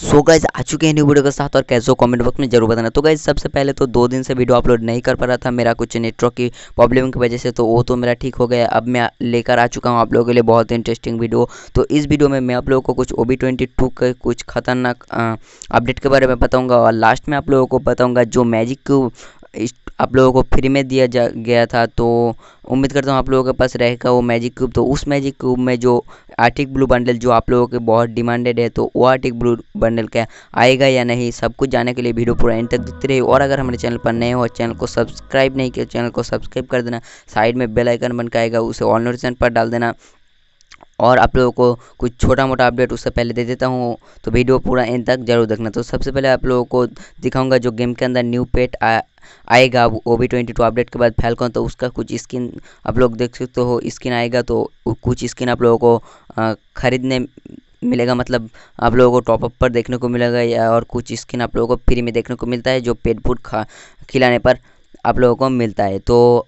So guys आ चुके हैं new video के साथ और कैसे कमेंट बॉक्स में ज़रूर बताना। तो गाइज़ सबसे पहले तो दो दिन से वीडियो अपलोड नहीं कर पा रहा था। मेरा कुछ नेटवर्क की प्रॉब्लम की वजह से तो वो तो मेरा ठीक हो गया। अब मैं लेकर आ चुका हूँ आप लोगों के लिए बहुत इंटरेस्टिंग वीडियो तो इस वीडियो में मैं आप लोगों को कुछ ओ बी ट्वेंटी टू के कुछ खतरनाक अपडेट के बारे में बताऊँगा और लास्ट में आप लोगों को बताऊँगा जो मैजिक आप लोगों को फ्री में दिया जा गया था तो उम्मीद करता हूँ आप लोगों के पास रहेगा वो मैजिक क्यूब तो उस मैजिक क्यूब में जो आर्टिक ब्लू बंडल जो आप लोगों के बहुत डिमांडेड है तो वो आर्टिक ब्लू बंडल क्या आएगा या नहीं, सब कुछ जाने के लिए वीडियो पूरा एंड तक दिखते रहे और अगर हमारे चैनल पर नए हो, चैनल को सब्सक्राइब नहीं किया, चैनल को सब्सक्राइब कर देना। साइड में बेल आइकन बन के आएगा, उसे ऑल नोटिफिकेशन पर डाल देना। और आप लोगों को कुछ छोटा मोटा अपडेट उससे पहले दे देता हूँ। तो वीडियो पूरा एंड तक ज़रूर देखना। तो सबसे पहले आप लोगों को दिखाऊँगा जो गेम के अंदर न्यू पेट आ, आएगा O B twenty two update के बाद फैलकॉन तो उसका कुछ स्किन आप लोग देख सकते हो स्किन आएगा तो कुछ स्किन आप लोगों को ख़रीदने मिलेगा मतलब आप लोगों को टॉपअप पर देखने को मिलेगा या और कुछ स्किन आप लोगों को फ्री में देखने को मिलता है जो पेट फ़ूड खा खिलाने पर आप लोगों को मिलता है। तो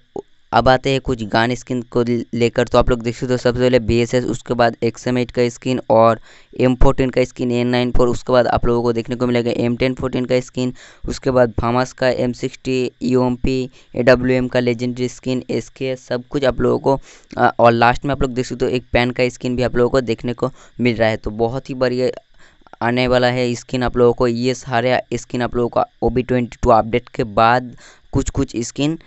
अब आते हैं कुछ गान स्किन को लेकर। तो आप लोग देख सकते हो सबसे पहले बी एस एस उसके बाद एक्सएम एट का स्किन और एम फोर्टीन का स्किन एन नाइन फोर उसके बाद आप लोगों को देखने को मिलेगा एम टेन फोर्टीन का स्किन, उसके बाद फामास का M sixty U M P A W M का लेजेंडरी स्किन एस के सब कुछ आप लोगों को और लास्ट में आप लोग देख सकते हो एक पैन का स्किन भी आप लोगों को देखने को मिल रहा है। तो बहुत ही बढ़िया आने वाला है स्किन आप लोगों को। ये सारे स्किन आप लोगों को O B twenty two update के बाद कुछ कुछ स्किन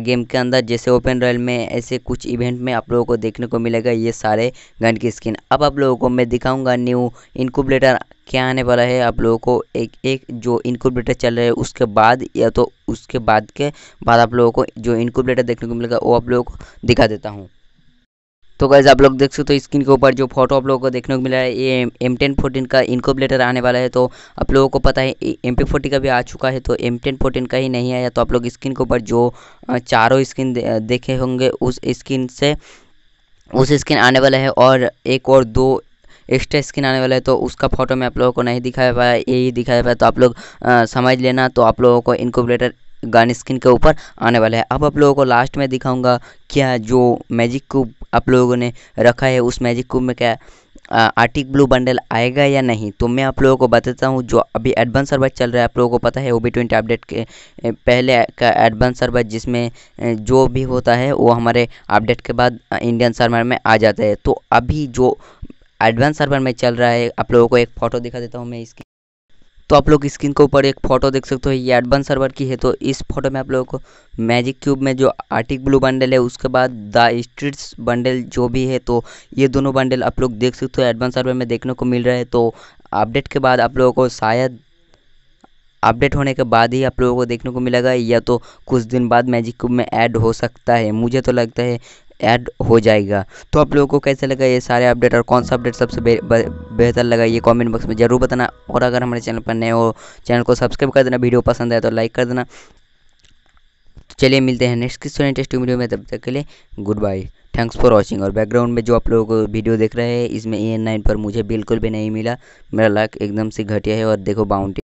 गेम के अंदर, जैसे ओपन रॉयल में ऐसे कुछ इवेंट में आप लोगों को देखने को मिलेगा ये सारे गन की स्किन अब आप लोगों को मैं दिखाऊँगा न्यू इनकुबलेटर क्या आने वाला है। आप लोगों को एक एक जो इनक्यूबलेटर चल रहा है, उसके बाद या तो उसके बाद के बाद आप लोगों को जो इनक्यूबलेटर देखने को मिलेगा, वो आप लोगों को दिखा देता हूँ। तो गैस आप लोग देख सकते हो स्क्रीन के ऊपर जो फ़ोटो आप लोगों को देखने को मिला है, ये एम टेन फोर्टीन का इनकोबलेटर आने वाला है तो आप लोगों को पता है एम पी फोर्टी का भी आ चुका है तो एम टेन फोर्टीन का ही नहीं आया तो आप लोग स्क्रीन के ऊपर जो चारों स्क्रीन देखे होंगे, उस स्क्रीन से, उस स्क्रीन आने वाला है, और एक और दो एक्स्ट्रा स्किन आने वाला है तो उसका फ़ोटो मैं आप लोगों को नहीं दिखाया पाया यही दिखाया पाया तो आप लोग समझ लेना तो आप लोगों को इनकोबलेटर गन स्किन के ऊपर आने वाला है। अब आप लोगों को लास्ट में दिखाऊँगा क्या जो मैजिक क्यूब आप लोगों ने रखा है, उस मैजिक क्यूब में क्या आर्टिक ब्लू बंडल आएगा या नहीं? तो मैं आप लोगों को बताता हूँ, जो अभी एडवांस सर्वर चल रहा है, आप लोगों को पता है ओ बी ट्वेंटी अपडेट के पहले का एडवांस सर्वर जिसमें जो भी होता है, वो हमारे अपडेट के बाद इंडियन सर्वर में आ जाता है। तो अभी जो एडवांस सर्वर में चल रहा है, आप लोगों को एक फ़ोटो दिखा देता हूँ मैं इसकी। तो आप लोग स्क्रीन के ऊपर एक फ़ोटो देख सकते हो, ये एडवांस सर्वर की है तो इस फ़ोटो में आप लोगों को मैजिक क्यूब में जो आर्टिक ब्लू बंडल है, उसके बाद द स्ट्रीट्स बंडल जो भी है तो ये दोनों बंडल आप लोग देख सकते हो एडवांस सर्वर में देखने को मिल रहा है तो अपडेट के बाद आप लोगों को शायद अपडेट होने के बाद ही आप लोगों को देखने को मिलेगा, या तो कुछ दिन बाद मैजिक क्यूब में ऐड हो सकता है, मुझे तो लगता है ऐड हो जाएगा। तो आप लोगों को कैसे लगा ये सारे अपडेट और कौन सा अपडेट सबसे बेहतर लगा ये कमेंट बॉक्स में ज़रूर बताना। और अगर हमारे चैनल पर नए हो, चैनल को सब्सक्राइब कर देना, वीडियो पसंद आए तो लाइक कर देना। चलिए मिलते हैं नेक्स्ट किस इंटरेस्टिंग वीडियो में, तब तक के लिए good bye thanks for watching और बैकग्राउंड में जो आप लोग वीडियो देख रहे हैं, इसमें ए एन नाइन पर मुझे बिल्कुल भी नहीं मिला। मेरा लक एकदम से घटिया है और देखो बाउंड्री